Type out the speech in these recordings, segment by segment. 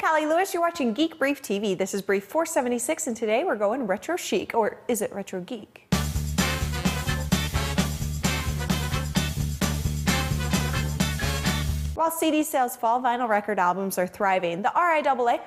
Cali Lewis. You're watching Geek Brief TV. This is Brief 476, and today we're going retro chic, or is it retro geek? While CD sales fall, vinyl record albums are thriving. The RIAA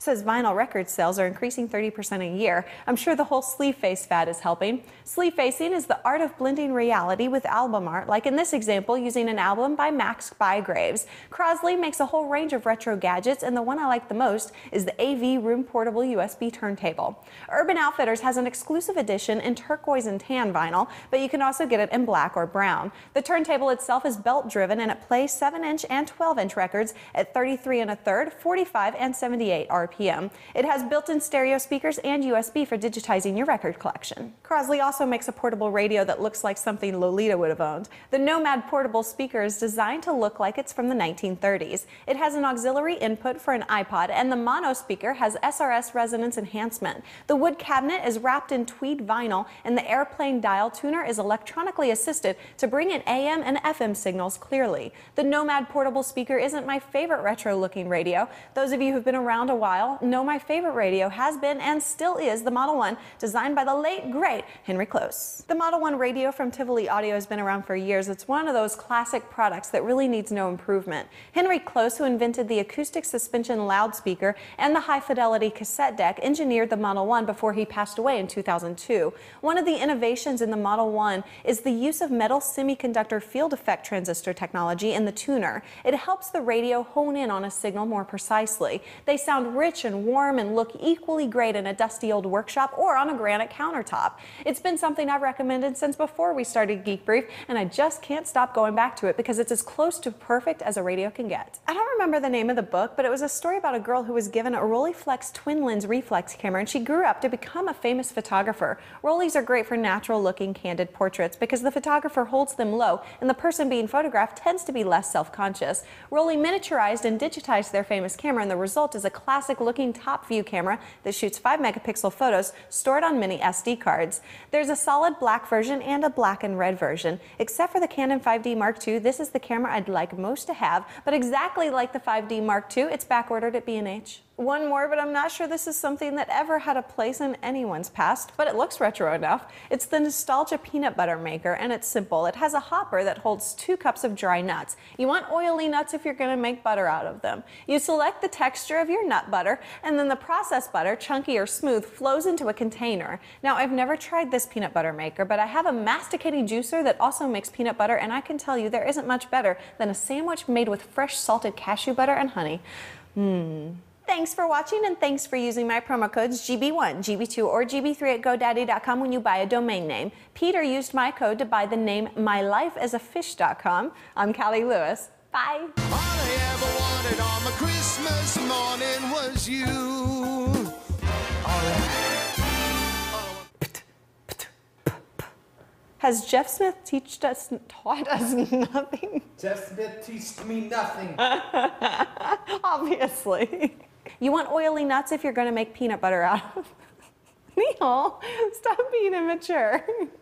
says vinyl record sales are increasing 30% a year. I'm sure the whole Sleeveface fad is helping. Sleeve facing is the art of blending reality with album art, like in this example, using an album by Max Bygraves. Crosley makes a whole range of retro gadgets, and the one I like the most is the AV Room Portable USB turntable. Urban Outfitters has an exclusive edition in turquoise and tan vinyl, but you can also get it in black or brown. The turntable itself is belt driven and it plays 7 inch and 12 inch records at 33 and a third, 45 and 78 RPM. RPM. It has built-in stereo speakers and USB for digitizing your record collection. Crosley also makes a portable radio that looks like something Lolita would have owned. The Nomad portable speaker is designed to look like it's from the 1930s. It has an auxiliary input for an iPod, and the mono speaker has SRS resonance enhancement. The wood cabinet is wrapped in tweed vinyl, and the airplane dial tuner is electronically assisted to bring in AM and FM signals clearly. The Nomad portable speaker isn't my favorite retro-looking radio. Those of you who've been around a while while, know my favorite radio has been and still is the Model 1, designed by the late, great Henry Kloss. The Model 1 radio from Tivoli Audio has been around for years. It's one of those classic products that really needs no improvement. Henry Kloss, who invented the acoustic suspension loudspeaker and the high fidelity cassette deck, engineered the Model 1 before he passed away in 2002. One of the innovations in the Model 1 is the use of metal semiconductor field effect transistor technology in the tuner. It helps the radio hone in on a signal more precisely. They sound rich rich and warm and look equally great in a dusty old workshop or on a granite countertop. It's been something I've recommended since before we started Geek Brief, and I just can't stop going back to it because it's as close to perfect as a radio can get. Remember the name of the book, but it was a story about a girl who was given a Rolleiflex twin lens reflex camera, and she grew up to become a famous photographer. Rollies are great for natural looking candid portraits because the photographer holds them low and the person being photographed tends to be less self-conscious. Rollei miniaturized and digitized their famous camera, and the result is a classic looking top view camera that shoots 5 megapixel photos stored on mini SD cards. There's a solid black version and a black and red version. Except for the Canon 5D Mark II, this is the camera I'd like most to have, but exactly like the 5D Mark II, it's back ordered at B&H one more, but I'm not sure this is something that ever had a place in anyone's past, but it looks retro enough. It's the Nostalgia Peanut Butter Maker, and it's simple. It has a hopper that holds two cups of dry nuts. You want oily nuts if you're gonna make butter out of them. You select the texture of your nut butter, and then the processed butter, chunky or smooth, flows into a container. Now, I've never tried this peanut butter maker, but I have a masticating juicer that also makes peanut butter, and I can tell you there isn't much better than a sandwich made with fresh salted cashew butter and honey. Mmm. Thanks for watching and thanks for using my promo codes GB1, GB2, or GB3 at GoDaddy.com when you buy a domain name. Peter used my code to buy the name MyLifeAsAFish.com. I'm Cali Lewis. Bye. Has Jeff Smith teached us, taught us nothing? Jeff Smith teached me nothing. Obviously. You want oily nuts if you're going to make peanut butter out of. Neal, stop being immature.